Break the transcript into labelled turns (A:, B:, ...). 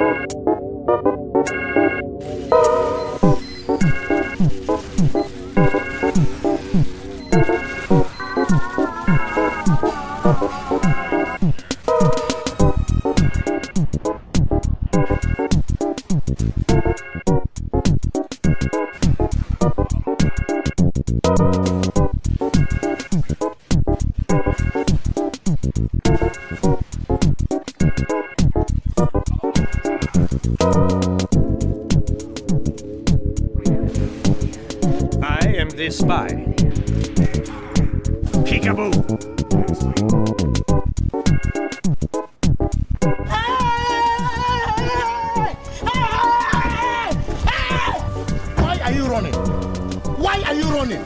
A: Oh. I am the spy. Peekaboo!
B: Why are you running?